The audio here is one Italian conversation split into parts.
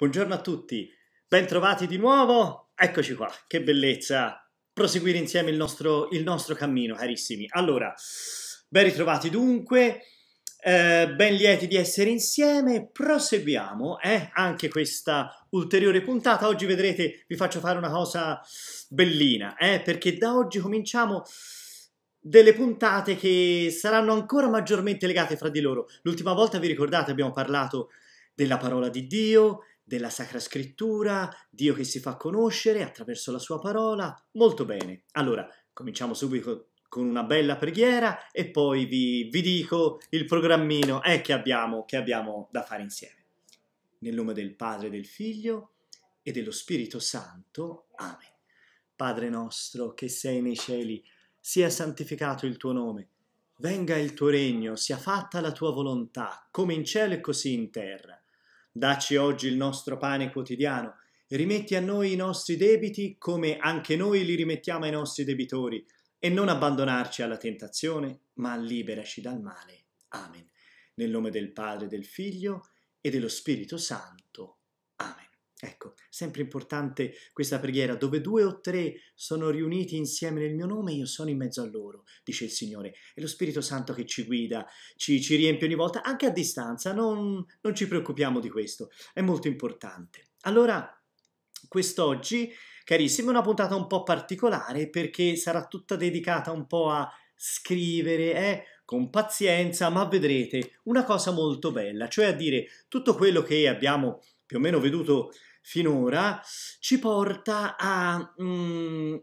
Buongiorno a tutti, bentrovati di nuovo, eccoci qua, che bellezza proseguire insieme il nostro, il nostro cammino, carissimi. Allora, ben ritrovati dunque, eh, ben lieti di essere insieme, proseguiamo eh, anche questa ulteriore puntata. Oggi vedrete, vi faccio fare una cosa bellina, eh, perché da oggi cominciamo delle puntate che saranno ancora maggiormente legate fra di loro. L'ultima volta vi ricordate abbiamo parlato della parola di Dio, della Sacra Scrittura, Dio che si fa conoscere attraverso la sua parola. Molto bene. Allora, cominciamo subito con una bella preghiera e poi vi, vi dico il programmino eh, che, abbiamo, che abbiamo da fare insieme. Nel nome del Padre, del Figlio e dello Spirito Santo. Amen. Padre nostro che sei nei cieli, sia santificato il tuo nome. Venga il tuo regno, sia fatta la tua volontà, come in cielo e così in terra. Dacci oggi il nostro pane quotidiano rimetti a noi i nostri debiti come anche noi li rimettiamo ai nostri debitori e non abbandonarci alla tentazione, ma liberaci dal male. Amen. Nel nome del Padre, del Figlio e dello Spirito Santo. Amen. Ecco, sempre importante questa preghiera, dove due o tre sono riuniti insieme nel mio nome, io sono in mezzo a loro, dice il Signore. È lo Spirito Santo che ci guida, ci, ci riempie ogni volta, anche a distanza, non, non ci preoccupiamo di questo, è molto importante. Allora, quest'oggi, carissimi, è una puntata un po' particolare perché sarà tutta dedicata un po' a scrivere, eh, con pazienza, ma vedrete una cosa molto bella, cioè a dire tutto quello che abbiamo più o meno veduto finora ci porta a mm,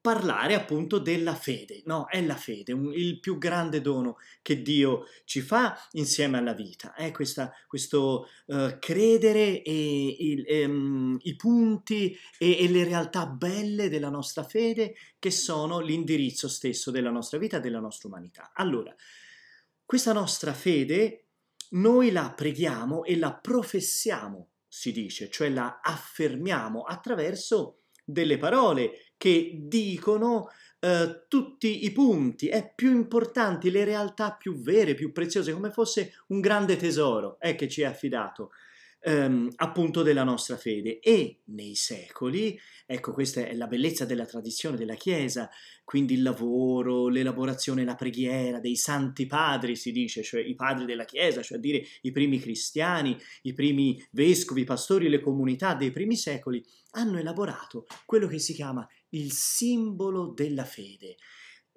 parlare appunto della fede, no? È la fede, un, il più grande dono che Dio ci fa insieme alla vita, è questa, questo uh, credere e, il, e um, i punti e, e, le realtà belle della nostra fede che sono l'indirizzo stesso della nostra vita della nostra umanità. Allora, questa nostra fede noi la preghiamo e la professiamo si dice, cioè la affermiamo attraverso delle parole che dicono eh, tutti i punti. Eh, più importanti, le realtà più vere, più preziose, come fosse un grande tesoro eh, che ci è affidato ehm, appunto della nostra fede. E nei secoli, ecco questa è la bellezza della tradizione della Chiesa, quindi il lavoro, l'elaborazione, la preghiera dei santi padri si dice, cioè i padri della Chiesa, cioè a dire i primi cristiani, i primi vescovi, pastori, le comunità dei primi secoli, hanno elaborato quello che si chiama il simbolo della fede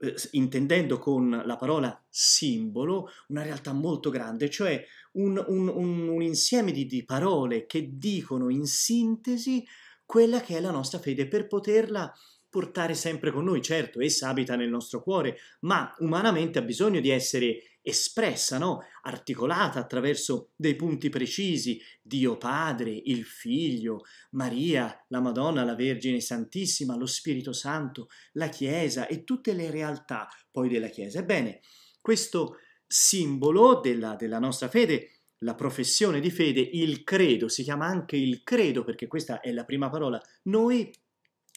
eh, intendendo con la parola simbolo una realtà molto grande, cioè un, un, un, un insieme di, di parole che dicono in sintesi quella che è la nostra fede per poterla portare sempre con noi. Certo, essa abita nel nostro cuore, ma umanamente ha bisogno di essere espressa, no? articolata attraverso dei punti precisi, Dio Padre, il Figlio, Maria, la Madonna, la Vergine Santissima, lo Spirito Santo, la Chiesa e tutte le realtà poi della Chiesa. Ebbene, questo simbolo della, della nostra fede la professione di fede, il credo, si chiama anche il credo perché questa è la prima parola, noi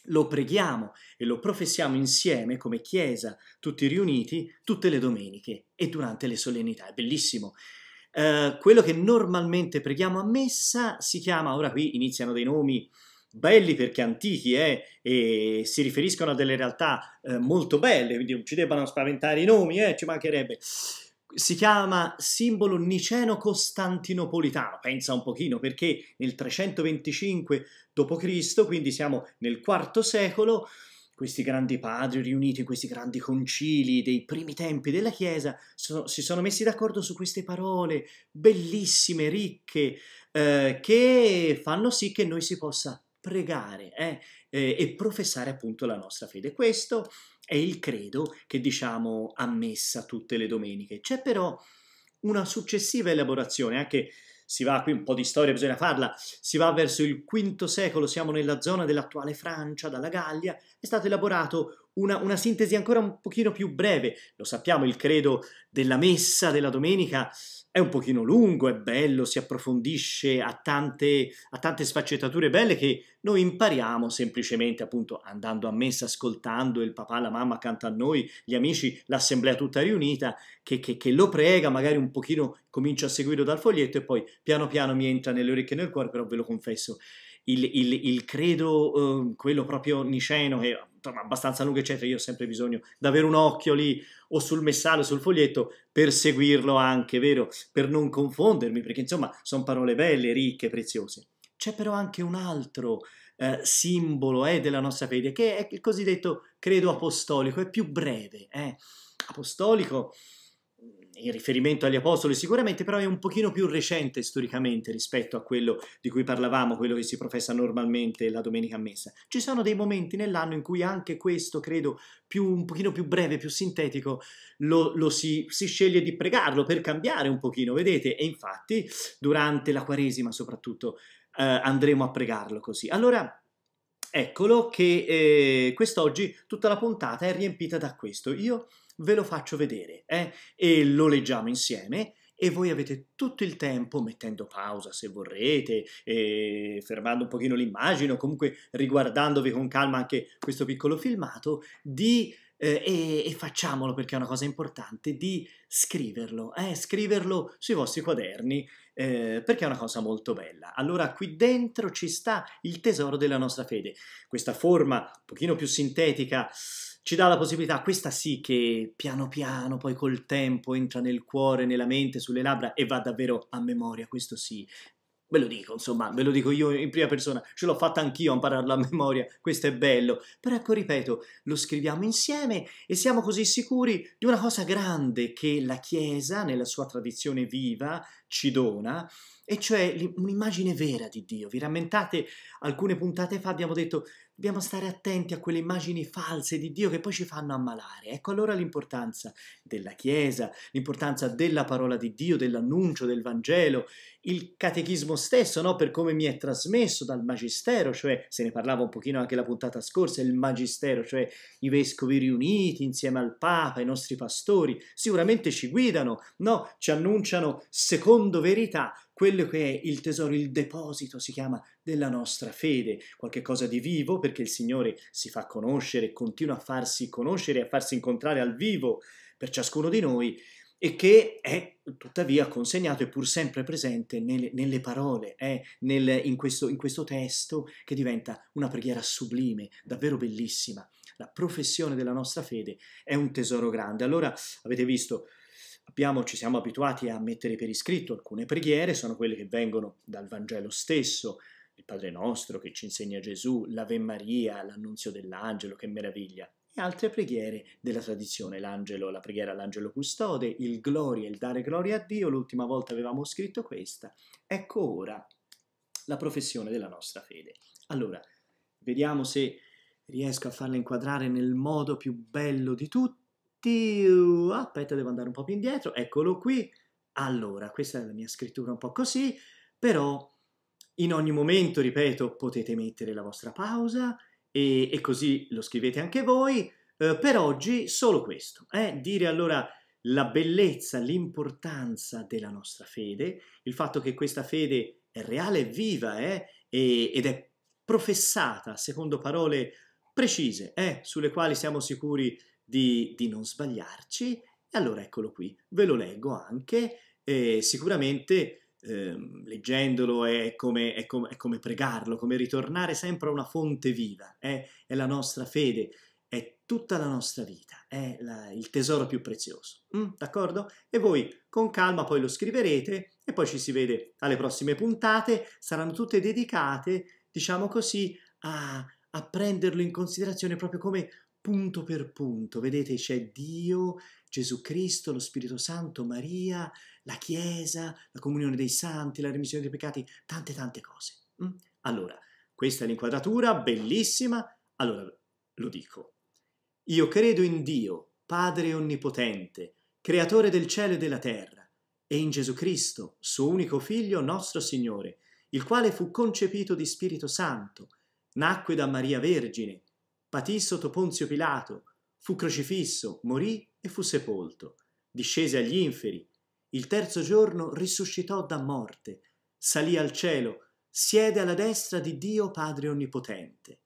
lo preghiamo e lo professiamo insieme come Chiesa, tutti riuniti, tutte le domeniche e durante le solennità. È bellissimo. Uh, quello che normalmente preghiamo a messa si chiama, ora qui iniziano dei nomi belli perché antichi eh, e si riferiscono a delle realtà eh, molto belle, quindi non ci debbano spaventare i nomi, eh, ci mancherebbe si chiama simbolo niceno-costantinopolitano, pensa un pochino, perché nel 325 d.C., quindi siamo nel IV secolo, questi grandi padri riuniti in questi grandi concili dei primi tempi della Chiesa sono, si sono messi d'accordo su queste parole bellissime, ricche, eh, che fanno sì che noi si possa pregare eh, eh, e professare appunto la nostra fede. Questo è il credo che diciamo a messa tutte le domeniche. C'è però una successiva elaborazione, anche si va qui un po' di storia, bisogna farla, si va verso il V secolo, siamo nella zona dell'attuale Francia, dalla Gallia, è stato elaborato una, una, sintesi ancora un pochino più breve. Lo sappiamo, il credo della messa della domenica è un pochino lungo, è bello, si approfondisce a tante, a tante sfaccettature belle che noi impariamo semplicemente appunto andando a messa, ascoltando il papà, la mamma accanto a noi, gli amici, l'assemblea tutta riunita, che, che, che lo prega, magari un pochino comincio a seguirlo dal foglietto e poi piano piano mi entra nelle orecchie e nel cuore, però ve lo confesso, il, il, il credo, uh, quello proprio niceno, che insomma abbastanza lungo eccetera, io ho sempre bisogno di avere un occhio lì o sul messaggio, sul foglietto, per seguirlo anche, vero? Per non confondermi, perché insomma sono parole belle, ricche, preziose. C'è però anche un altro eh, simbolo eh, della nostra fede, che è il cosiddetto credo apostolico, è più breve. Eh? Apostolico in riferimento agli apostoli sicuramente, però è un pochino più recente storicamente rispetto a quello di cui parlavamo, quello che si professa normalmente la domenica a messa. Ci sono dei momenti nell'anno in cui anche questo, credo, più, un pochino più breve, più sintetico, lo, lo si, si, sceglie di pregarlo per cambiare un pochino, vedete? E infatti durante la Quaresima soprattutto eh, andremo a pregarlo così. Allora, eccolo che eh, quest'oggi tutta la puntata è riempita da questo. Io ve lo faccio vedere eh? e lo leggiamo insieme e voi avete tutto il tempo, mettendo pausa se vorrete, fermando un pochino l'immagine o comunque riguardandovi con calma anche questo piccolo filmato, di eh, e, e, facciamolo perché è una cosa importante, di scriverlo, eh, scriverlo sui vostri quaderni eh, perché è una cosa molto bella. Allora qui dentro ci sta il tesoro della nostra fede, questa forma un pochino più sintetica ci dà la possibilità, questa sì che piano piano, poi col tempo entra nel cuore, nella mente, sulle labbra e va davvero a memoria, questo sì. Ve lo dico, insomma, ve lo dico io in prima persona, ce l'ho fatta anch'io a impararlo a memoria, questo è bello. Però ecco, ripeto, lo scriviamo insieme e siamo così sicuri di una cosa grande che la Chiesa, nella sua tradizione viva, ci dona, e cioè un'immagine vera di Dio. Vi rammentate, alcune puntate fa abbiamo detto dobbiamo stare attenti a quelle immagini false di Dio che poi ci fanno ammalare. Ecco allora l'importanza della Chiesa, l'importanza della parola di Dio, dell'annuncio del Vangelo, il catechismo stesso, no? per come mi è trasmesso dal Magistero, cioè se ne parlava un pochino anche la puntata scorsa, il Magistero, cioè i vescovi riuniti insieme al Papa, i nostri pastori, sicuramente ci guidano, no? ci annunciano secondo verità quello che è il tesoro, il deposito, si chiama, della nostra fede, qualche cosa di vivo, perché il Signore si fa conoscere, continua a farsi conoscere, a farsi incontrare al vivo per ciascuno di noi, e che è tuttavia consegnato e pur sempre presente nelle, nelle parole, eh, nel, in, questo, in questo testo che diventa una preghiera sublime, davvero bellissima. La professione della nostra fede è un tesoro grande. Allora, avete visto, Abbiamo, ci siamo abituati a mettere per iscritto alcune preghiere, sono quelle che vengono dal Vangelo stesso, il Padre nostro che ci insegna Gesù, l'Ave Maria, l'annunzio dell'angelo, che meraviglia, e altre preghiere della tradizione, l'angelo, la preghiera all'angelo custode, il gloria, il dare gloria a Dio, l'ultima volta avevamo scritto questa. Ecco ora la professione della nostra fede. Allora, vediamo se riesco a farla inquadrare nel modo più bello di tutti Uh, aspetta, devo andare un po' più indietro, eccolo qui. Allora, questa è la mia scrittura un po' così, però in ogni momento, ripeto, potete mettere la vostra pausa e, e così lo scrivete anche voi. Eh, per oggi solo questo, eh? dire allora la bellezza, l'importanza della nostra fede, il fatto che questa fede è reale, è viva eh? e, ed è professata secondo parole precise, eh? sulle quali siamo sicuri di, di non sbagliarci. E allora eccolo qui, ve lo leggo anche, e sicuramente eh, leggendolo è come, è, come, è come, pregarlo, come ritornare sempre a una fonte viva, eh? è la nostra fede, è tutta la nostra vita, è la, il tesoro più prezioso, mm, d'accordo? E voi con calma poi lo scriverete e poi ci si vede alle prossime puntate, saranno tutte dedicate, diciamo così, a, a prenderlo in considerazione proprio come punto per punto. Vedete, c'è Dio, Gesù Cristo, lo Spirito Santo, Maria, la Chiesa, la comunione dei santi, la remissione dei peccati, tante tante cose. Mm? Allora, questa è l'inquadratura, bellissima. Allora, lo dico. Io credo in Dio, Padre Onnipotente, Creatore del cielo e della terra, e in Gesù Cristo, suo unico Figlio, nostro Signore, il quale fu concepito di Spirito Santo, nacque da Maria Vergine, patì sotto Ponzio Pilato, fu crocifisso, morì e fu sepolto, discese agli inferi, il terzo giorno risuscitò da morte, salì al cielo, siede alla destra di Dio Padre Onnipotente.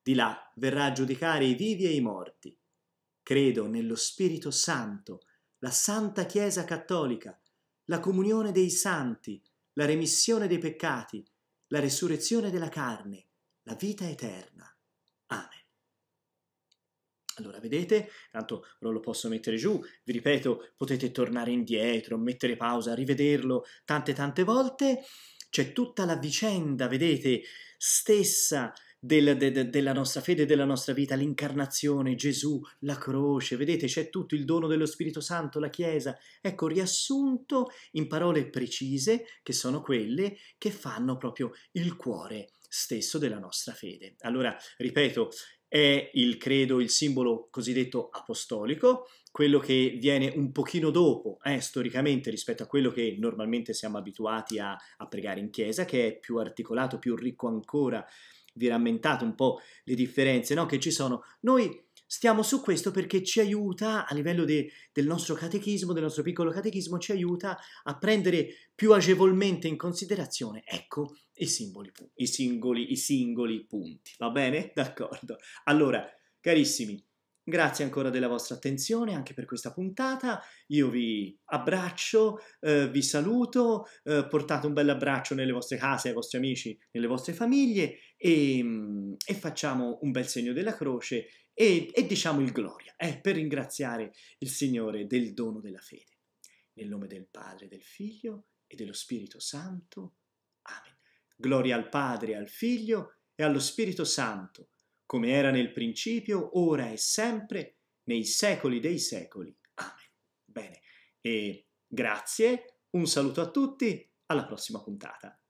Di là verrà a giudicare i vivi e i morti. Credo nello Spirito Santo, la Santa Chiesa Cattolica, la comunione dei santi, la remissione dei peccati, la resurrezione della carne, la vita eterna. Allora, vedete, tanto non lo posso mettere giù, vi ripeto, potete tornare indietro, mettere pausa, rivederlo tante tante volte. C'è tutta la vicenda, vedete, stessa del, de, de, della nostra fede, della nostra vita, l'incarnazione, Gesù, la croce, vedete, c'è tutto il dono dello Spirito Santo, la Chiesa. Ecco, riassunto in parole precise, che sono quelle che fanno proprio il cuore stesso della nostra fede. Allora, ripeto, è il credo, il simbolo cosiddetto apostolico, quello che viene un pochino dopo, eh, storicamente, rispetto a quello che normalmente siamo abituati a, a pregare in chiesa, che è più articolato, più ricco ancora. Vi rammentate un po' le differenze no? che ci sono. Noi Stiamo su questo perché ci aiuta a livello de, del nostro catechismo, del nostro piccolo catechismo, ci aiuta a prendere più agevolmente in considerazione, ecco, i simboli, i singoli, i singoli punti. Va bene? D'accordo. Allora, carissimi, Grazie ancora della vostra attenzione anche per questa puntata. Io vi abbraccio, eh, vi saluto, eh, portate un bel abbraccio nelle vostre case, ai vostri amici, nelle vostre famiglie e, mm, e facciamo un bel segno della croce e, e diciamo il gloria, eh, per ringraziare il Signore del dono della fede. Nel nome del Padre, del Figlio e dello Spirito Santo. Amen. Gloria al Padre, al Figlio e allo Spirito Santo come era nel principio, ora e sempre, nei secoli dei secoli. Amen. Bene, e grazie, un saluto a tutti, alla prossima puntata.